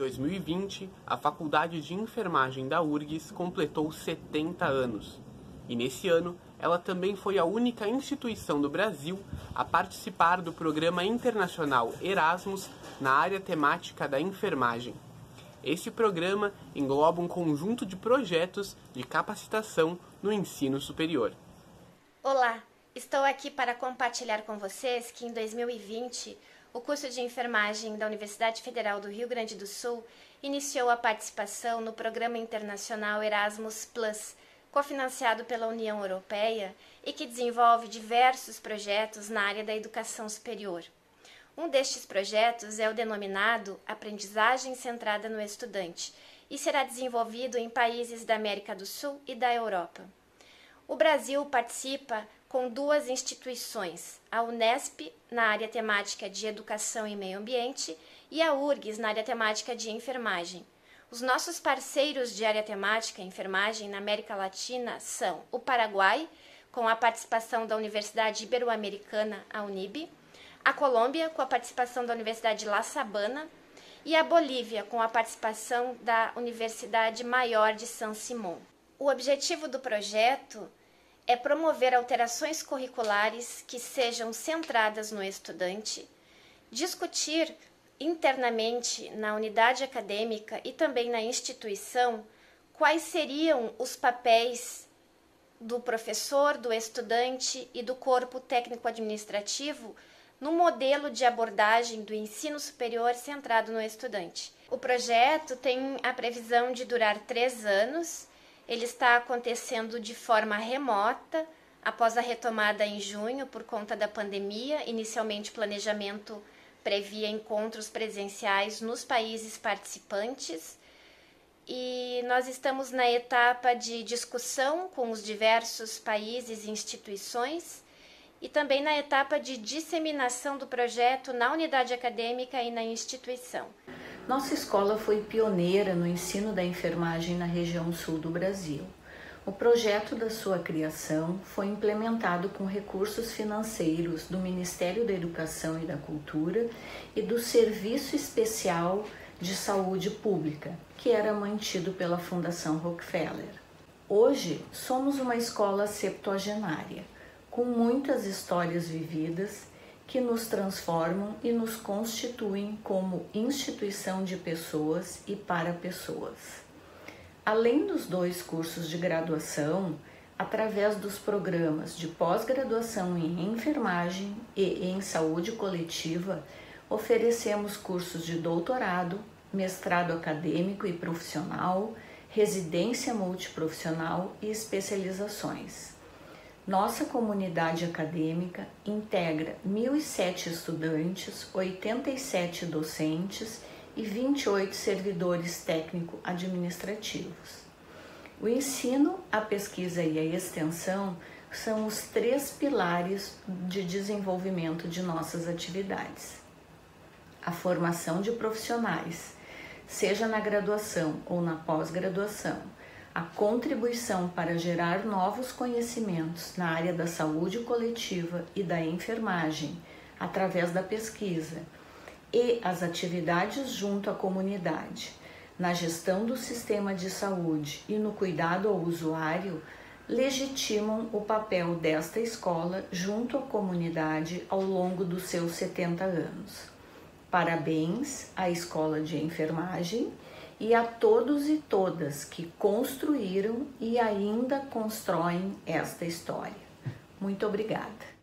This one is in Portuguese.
2020, a Faculdade de Enfermagem da URGS completou 70 anos. E nesse ano, ela também foi a única instituição do Brasil a participar do programa internacional Erasmus na área temática da enfermagem. Esse programa engloba um conjunto de projetos de capacitação no ensino superior. Olá, estou aqui para compartilhar com vocês que em 2020 o curso de enfermagem da Universidade Federal do Rio Grande do Sul iniciou a participação no programa internacional Erasmus Plus, cofinanciado pela União Europeia e que desenvolve diversos projetos na área da educação superior. Um destes projetos é o denominado Aprendizagem Centrada no Estudante e será desenvolvido em países da América do Sul e da Europa. O Brasil participa com duas instituições, a Unesp, na área temática de Educação e Meio Ambiente, e a URGS, na área temática de Enfermagem. Os nossos parceiros de área temática enfermagem na América Latina são o Paraguai, com a participação da Universidade Ibero-Americana, a UNIB, a Colômbia, com a participação da Universidade La Sabana, e a Bolívia, com a participação da Universidade Maior de São Simão. O objetivo do projeto é promover alterações curriculares que sejam centradas no estudante, discutir internamente na unidade acadêmica e também na instituição quais seriam os papéis do professor, do estudante e do corpo técnico-administrativo no modelo de abordagem do ensino superior centrado no estudante. O projeto tem a previsão de durar três anos ele está acontecendo de forma remota, após a retomada em junho por conta da pandemia. Inicialmente, o planejamento previa encontros presenciais nos países participantes. E nós estamos na etapa de discussão com os diversos países e instituições e também na etapa de disseminação do projeto na unidade acadêmica e na instituição. Nossa escola foi pioneira no ensino da enfermagem na região sul do Brasil. O projeto da sua criação foi implementado com recursos financeiros do Ministério da Educação e da Cultura e do Serviço Especial de Saúde Pública, que era mantido pela Fundação Rockefeller. Hoje somos uma escola septuagenária, com muitas histórias vividas que nos transformam e nos constituem como instituição de pessoas e para pessoas. Além dos dois cursos de graduação, através dos programas de pós-graduação em enfermagem e em saúde coletiva, oferecemos cursos de doutorado, mestrado acadêmico e profissional, residência multiprofissional e especializações. Nossa comunidade acadêmica integra 1.007 estudantes, 87 docentes e 28 servidores técnico-administrativos. O ensino, a pesquisa e a extensão são os três pilares de desenvolvimento de nossas atividades. A formação de profissionais, seja na graduação ou na pós-graduação, a contribuição para gerar novos conhecimentos na área da saúde coletiva e da enfermagem através da pesquisa e as atividades junto à comunidade, na gestão do sistema de saúde e no cuidado ao usuário, legitimam o papel desta escola junto à comunidade ao longo dos seus 70 anos. Parabéns à Escola de Enfermagem e a todos e todas que construíram e ainda constroem esta história. Muito obrigada.